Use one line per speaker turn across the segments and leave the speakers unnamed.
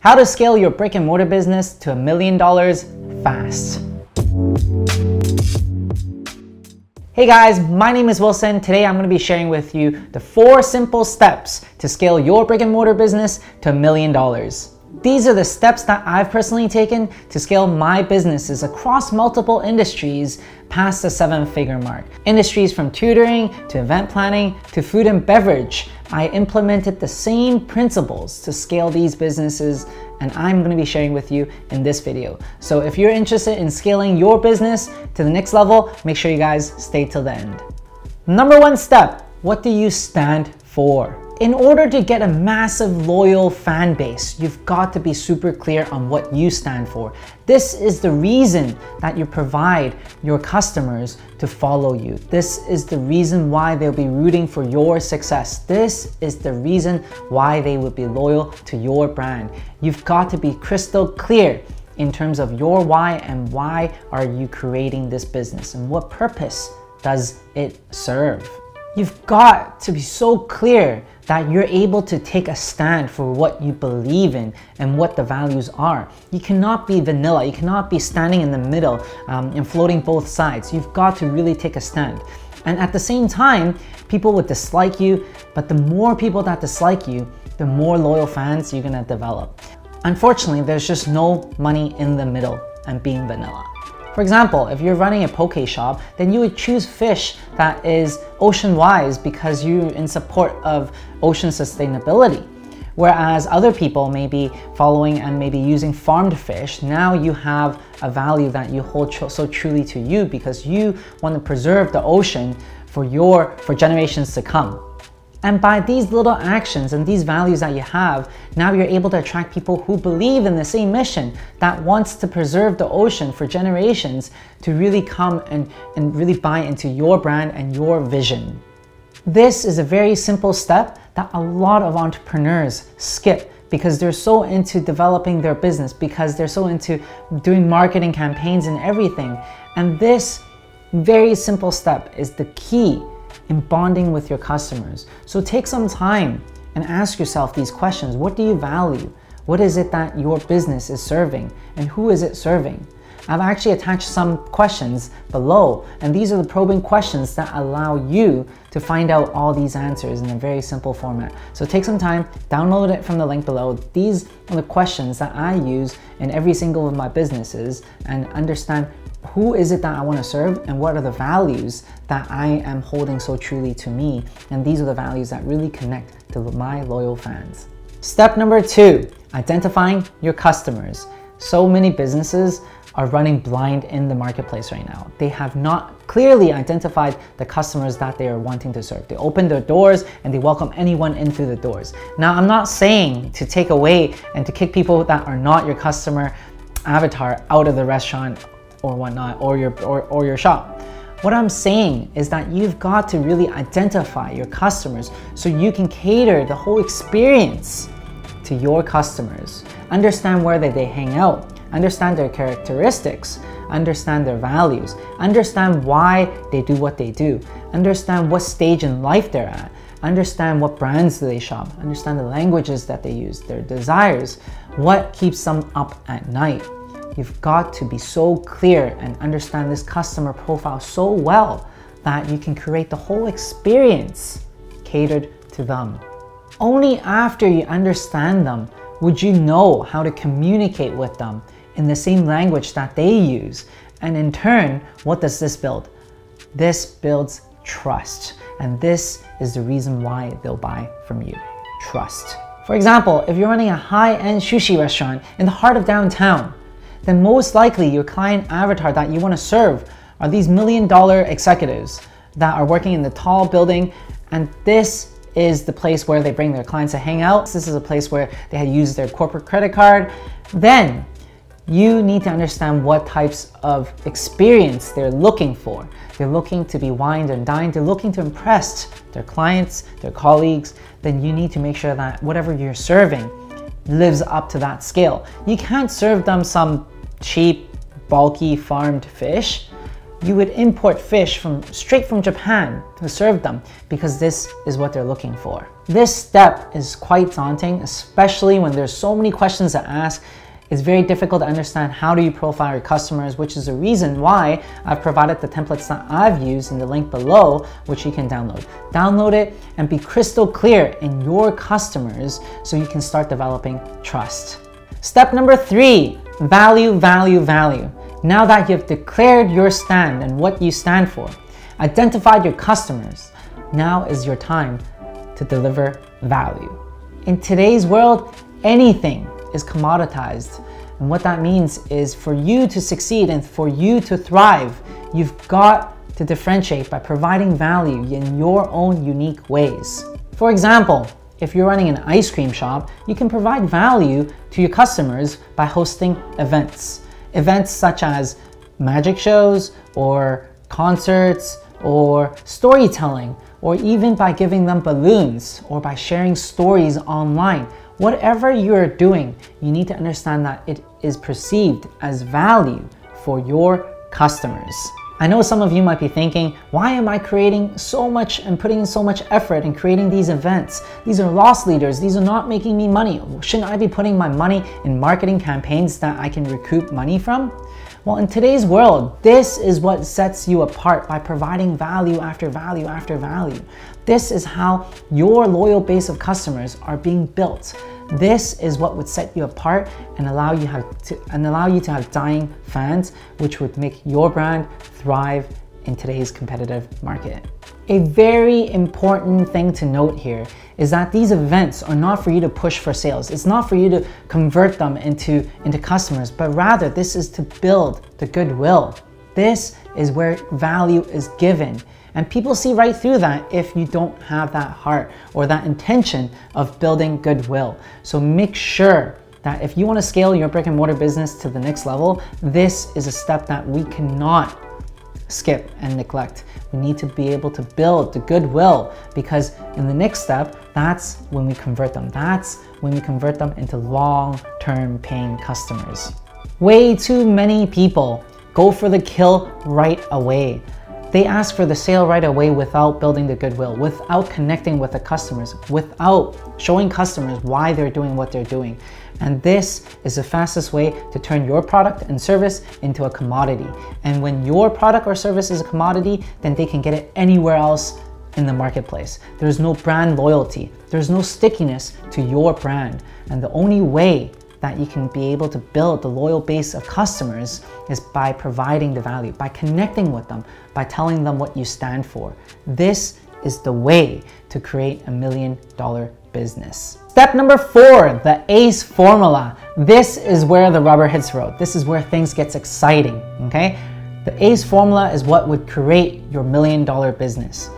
How to scale your brick and mortar business to a million dollars fast. Hey guys, my name is Wilson. Today I'm going to be sharing with you the four simple steps to scale your brick and mortar business to a million dollars. These are the steps that I've personally taken to scale my businesses across multiple industries past the seven figure mark. Industries from tutoring to event planning to food and beverage. I implemented the same principles to scale these businesses and I'm going to be sharing with you in this video. So if you're interested in scaling your business to the next level, make sure you guys stay till the end. Number one step, what do you stand for? In order to get a massive loyal fan base, you've got to be super clear on what you stand for. This is the reason that you provide your customers to follow you. This is the reason why they'll be rooting for your success. This is the reason why they would be loyal to your brand. You've got to be crystal clear in terms of your why and why are you creating this business and what purpose does it serve. You've got to be so clear that you're able to take a stand for what you believe in and what the values are. You cannot be vanilla. You cannot be standing in the middle um, and floating both sides. You've got to really take a stand. And at the same time, people would dislike you, but the more people that dislike you, the more loyal fans you're gonna develop. Unfortunately, there's just no money in the middle and being vanilla. For example, if you're running a poke shop, then you would choose fish that is ocean wise because you're in support of ocean sustainability. Whereas other people may be following and maybe using farmed fish, now you have a value that you hold tr so truly to you because you want to preserve the ocean for your for generations to come. And by these little actions and these values that you have, now you're able to attract people who believe in the same mission that wants to preserve the ocean for generations to really come and, and really buy into your brand and your vision. This is a very simple step that a lot of entrepreneurs skip because they're so into developing their business, because they're so into doing marketing campaigns and everything. And this very simple step is the key in bonding with your customers. So take some time and ask yourself these questions. What do you value? What is it that your business is serving? And who is it serving? I've actually attached some questions below, and these are the probing questions that allow you to find out all these answers in a very simple format. So take some time, download it from the link below. These are the questions that I use in every single of my businesses and understand who is it that I want to serve and what are the values that I am holding so truly to me. And these are the values that really connect to my loyal fans. Step number two, identifying your customers. So many businesses are running blind in the marketplace right now. They have not clearly identified the customers that they are wanting to serve. They open their doors and they welcome anyone in through the doors. Now, I'm not saying to take away and to kick people that are not your customer avatar out of the restaurant or whatnot or your or, or your shop. What I'm saying is that you've got to really identify your customers so you can cater the whole experience to your customers. Understand where they, they hang out, understand their characteristics, understand their values, understand why they do what they do, understand what stage in life they're at, understand what brands do they shop, understand the languages that they use, their desires, what keeps them up at night. You've got to be so clear and understand this customer profile so well that you can create the whole experience catered to them. Only after you understand them would you know how to communicate with them in the same language that they use. And in turn, what does this build? This builds trust. And this is the reason why they'll buy from you. Trust. For example, if you're running a high-end sushi restaurant in the heart of downtown, then most likely your client avatar that you want to serve are these million dollar executives that are working in the tall building and this is the place where they bring their clients to hang out. This is a place where they had used their corporate credit card. Then you need to understand what types of experience they're looking for. They're looking to be wined and dined, they're looking to impress their clients, their colleagues, then you need to make sure that whatever you're serving lives up to that scale. You can't serve them some cheap, bulky farmed fish. you would import fish from straight from Japan to serve them because this is what they're looking for. This step is quite daunting, especially when there's so many questions to ask it's very difficult to understand how do you profile your customers, which is the reason why I've provided the templates that I've used in the link below, which you can download. Download it and be crystal clear in your customers so you can start developing trust. Step number three, value, value, value. Now that you've declared your stand and what you stand for, identified your customers, now is your time to deliver value. In today's world, anything is commoditized. And what that means is for you to succeed and for you to thrive, you've got to differentiate by providing value in your own unique ways. For example, if you're running an ice cream shop, you can provide value to your customers by hosting events. Events such as magic shows or concerts or storytelling or even by giving them balloons or by sharing stories online. Whatever you're doing, you need to understand that it is perceived as value for your customers. I know some of you might be thinking, why am I creating so much and putting in so much effort in creating these events? These are loss leaders. These are not making me money. Shouldn't I be putting my money in marketing campaigns that I can recoup money from? Well, in today's world, this is what sets you apart by providing value after value after value. This is how your loyal base of customers are being built. This is what would set you apart and allow you to and allow you to have dying fans, which would make your brand thrive in today's competitive market. A very important thing to note here is that these events are not for you to push for sales. It's not for you to convert them into, into customers, but rather this is to build the goodwill. This is where value is given. And people see right through that if you don't have that heart or that intention of building goodwill. So make sure that if you want to scale your brick and mortar business to the next level, this is a step that we cannot skip and neglect. We need to be able to build the goodwill because in the next step, that's when we convert them. That's when we convert them into long-term paying customers. Way too many people go for the kill right away. They ask for the sale right away without building the goodwill, without connecting with the customers, without showing customers why they're doing what they're doing. And this is the fastest way to turn your product and service into a commodity. And when your product or service is a commodity, then they can get it anywhere else in the marketplace. There's no brand loyalty. There's no stickiness to your brand. And the only way that you can be able to build the loyal base of customers is by providing the value, by connecting with them, by telling them what you stand for. This is the way to create a million dollar business. Step number four, the ACE formula. This is where the rubber hits the road. This is where things gets exciting, okay? The ACE formula is what would create your million dollar business.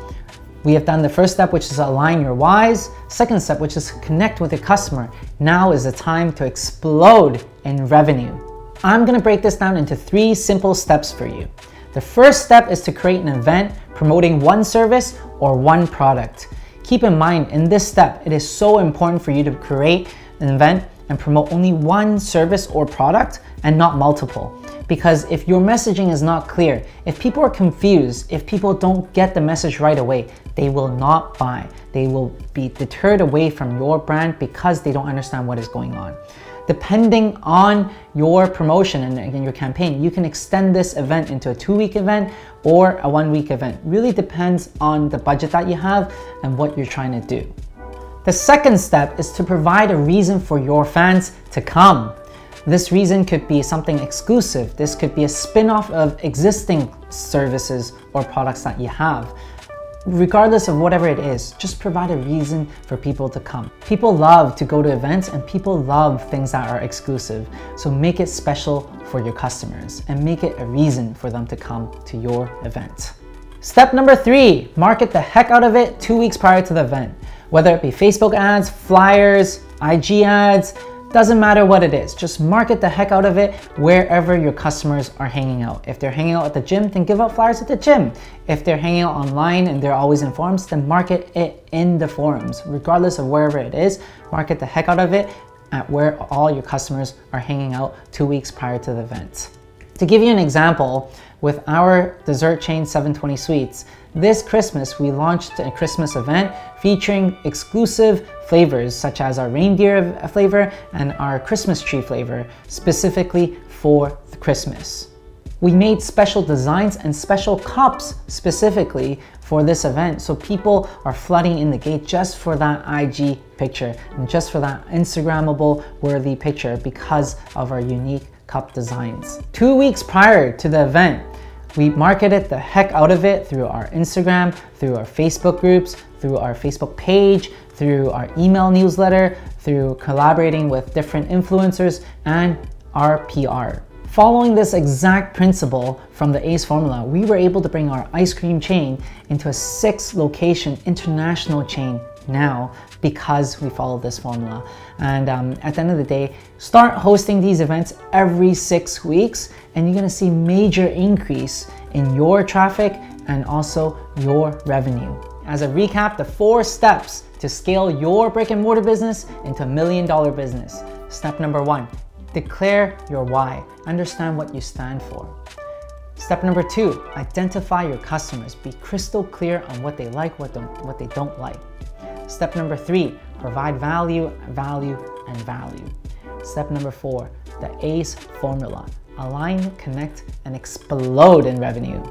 We have done the first step, which is align your whys. Second step, which is connect with your customer. Now is the time to explode in revenue. I'm gonna break this down into three simple steps for you. The first step is to create an event promoting one service or one product. Keep in mind, in this step, it is so important for you to create an event and promote only one service or product and not multiple. Because if your messaging is not clear, if people are confused, if people don't get the message right away, they will not buy. They will be deterred away from your brand because they don't understand what is going on. Depending on your promotion and, your campaign, you can extend this event into a two week event or a one week event. Really depends on the budget that you have and what you're trying to do. The second step is to provide a reason for your fans to come. This reason could be something exclusive. This could be a spin-off of existing services or products that you have. Regardless of whatever it is, just provide a reason for people to come. People love to go to events and people love things that are exclusive. So make it special for your customers and make it a reason for them to come to your event. Step number three, market the heck out of it two weeks prior to the event. Whether it be Facebook ads, flyers, IG ads, doesn't matter what it is, just market the heck out of it wherever your customers are hanging out. If they're hanging out at the gym, then give out flyers at the gym. If they're hanging out online and they're always in forums, then market it in the forums. Regardless of wherever it is, market the heck out of it at where all your customers are hanging out two weeks prior to the event. To give you an example, with our dessert chain 720 Sweets, this Christmas we launched a Christmas event featuring exclusive flavors such as our reindeer flavor and our Christmas tree flavor, specifically for the Christmas. We made special designs and special cups specifically for this event. So people are flooding in the gate just for that IG picture and just for that Instagrammable worthy picture because of our unique cup designs. Two weeks prior to the event, we marketed the heck out of it through our Instagram, through our Facebook groups, through our Facebook page, through our email newsletter, through collaborating with different influencers, and our PR. Following this exact principle from the ACE formula, we were able to bring our ice cream chain into a six location international chain now because we follow this formula. And um, at the end of the day, start hosting these events every six weeks and you're gonna see major increase in your traffic and also your revenue. As a recap, the four steps to scale your brick and mortar business into a million dollar business. Step number one, Declare your why. Understand what you stand for. Step number two, identify your customers. Be crystal clear on what they like, what, what they don't like. Step number three, provide value, value, and value. Step number four, the ACE formula. Align, connect, and explode in revenue.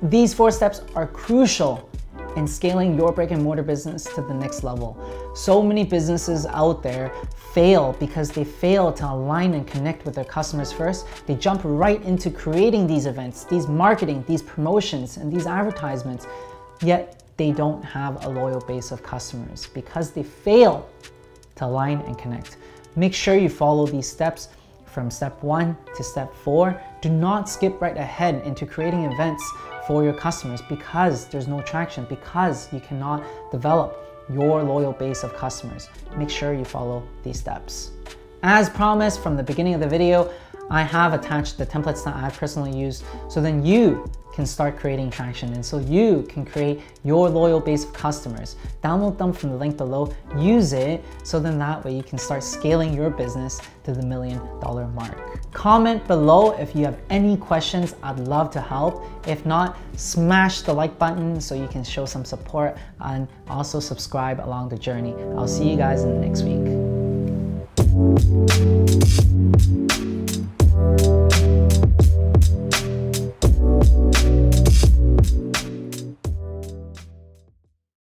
These four steps are crucial in scaling your brick and mortar business to the next level. So many businesses out there fail because they fail to align and connect with their customers first. They jump right into creating these events, these marketing, these promotions, and these advertisements, yet they don't have a loyal base of customers because they fail to align and connect. Make sure you follow these steps from step one to step four. Do not skip right ahead into creating events for your customers because there's no traction, because you cannot develop your loyal base of customers. Make sure you follow these steps. As promised from the beginning of the video, I have attached the templates that I personally use so then you can start creating traction and so you can create your loyal base of customers. Download them from the link below, use it so then that way you can start scaling your business to the million dollar mark. Comment below if you have any questions, I'd love to help. If not, smash the like button so you can show some support and also subscribe along the journey. I'll see you guys in the next week. Thank you.